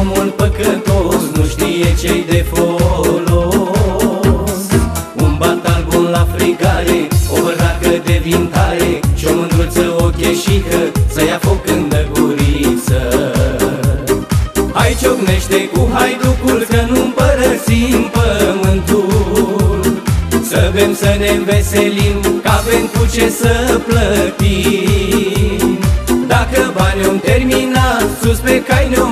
omul păcătos cei de folos. Un batal bun la frigare, o bărnacă de vin Și o mândruță o cheșică, să ia foc în guriță Hai ciocnește cu haiducul, că nu-mi părăsim pământul. Să bem, să ne înveselim, ca pentru ce să plătim. Dacă bani om termina, sus pe cai ne-o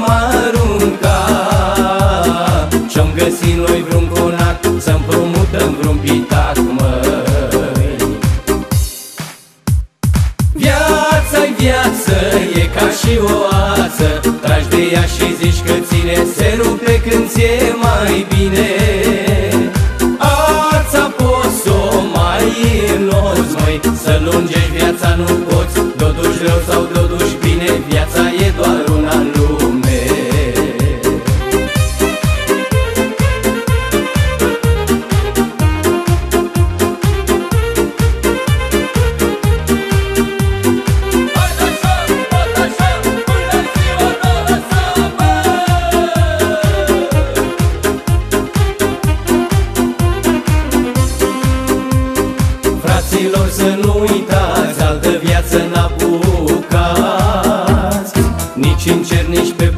Și zici că ține se rupe când ți-e mai bine. Ața poți să o mai înloți, măi Să lungești viața nu poți, totuși rău sau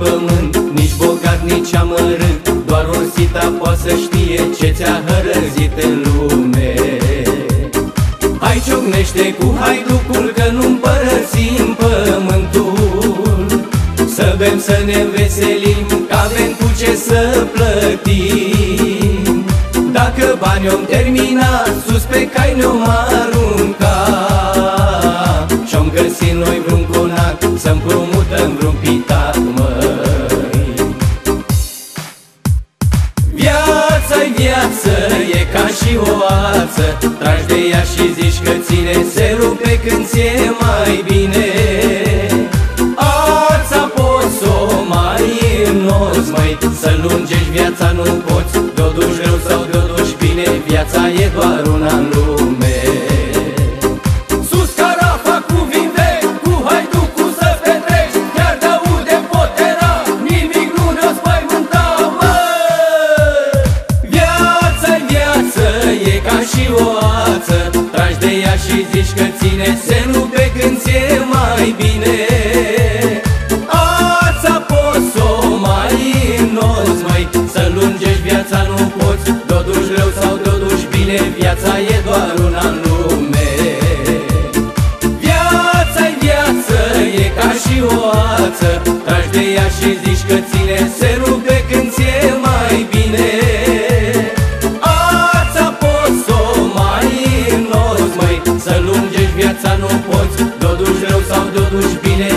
pământ Nici bogat, nici amărât Doar ursita poate să știe Ce ți-a hărăzit în lume. Hai ciocnește cu haiducul Că nu împărățim pământul. Să bem, să ne veselim Că avem cu ce să plătim. Dacă bani om termina Sus pe cai ne-om arunca. Și-om găsit noi vreun conac Să-mi promutăm vreun pitac, mă. distanță Tragi de ea și zici că ține Se rupe când ție mai bine. Ața poți să o mai înnoți, mai Să lungești viața, nu poți Sevdadır bile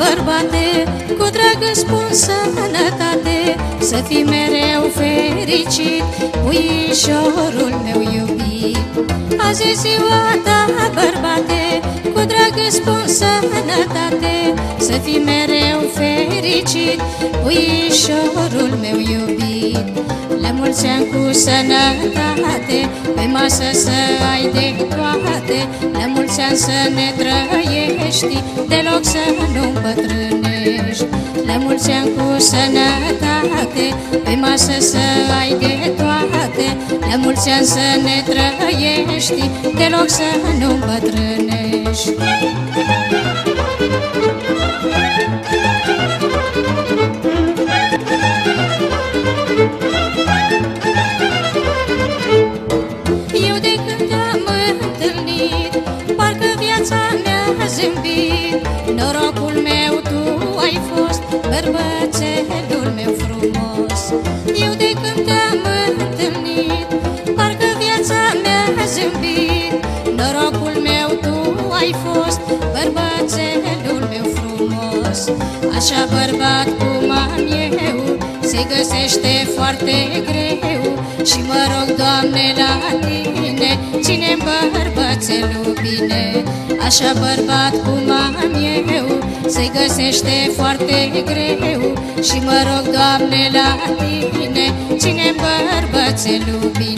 bărbate Cu drag îți spun sănătate Să fii mereu fericit Puișorul meu iubit. Azi e ziua ta, bărbate Cu drag dragă spun sănătate Să fii mereu fericit. Puișorul meu iubit La mulți ani cu sănătate Pe masă să ai de toate. La mulți ani să ne trăiești Deloc să nu îmbătrânești. La mulți ani cu sănătate Pe masă să ai de la mulți ani să ne trăiești Deloc să nu îmbătrânești. Eu când am întâlnit Parcă viața mi-a Norocul meu tu ai fost Bărbățelul meu frumos. Eu de Așa bărbat cum am eu Se găsește foarte greu. Și mă rog, Doamne, la tine Ține-mi bărbățelul bine Așa bărbat cum am eu Se găsește foarte greu. Și mă rog, Doamne, la tine Ține-mi bărbățelul bine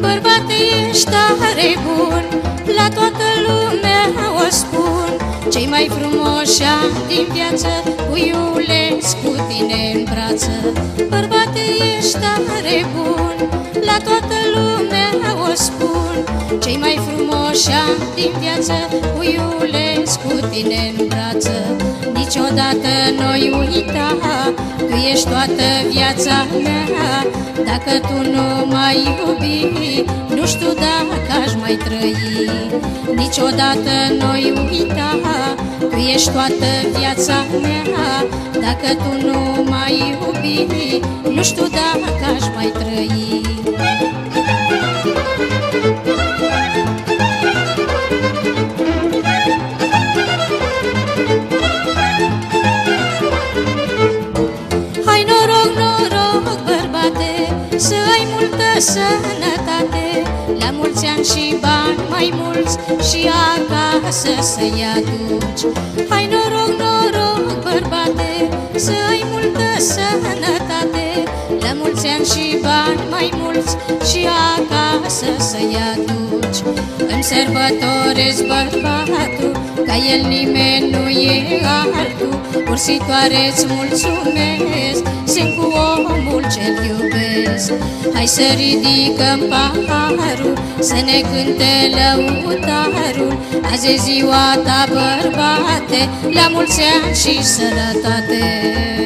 Bărbate, ești tare bun. La toată lumea o spun Cei mai frumoși ani din viață Puiulesc cu tine în brață. Bărbate, ești tare bun. La toată lumea o spun Cei mai frumoși ani din viață Puiulesc cu tine în brață. Niciodată noi uita Tu ești toată viața mea. Dacă tu nu mai iubi Nu știu dacă aș mai trăi. Niciodată noi uita Tu ești toată viața mea. Dacă tu nu mai iubi Nu știu dacă aș mai trăi Să ai multă sănătate. La mulți ani și bani mai mulți Și acasă să-i aduci. Hai noroc, noroc, bărbate Să ai multă sănătate. La mulți ani și bani mai mulți Și acasă să-i aduci. În sărbătorezi bărbatul Ca el nimeni nu e altul. Ursitoare-ți mulțumesc Sunt cu omul ce-l iubesc Hai să ridicăm paharul Să ne cânte lăutarul. Azi e ziua ta bărbate La mulți ani și sănătate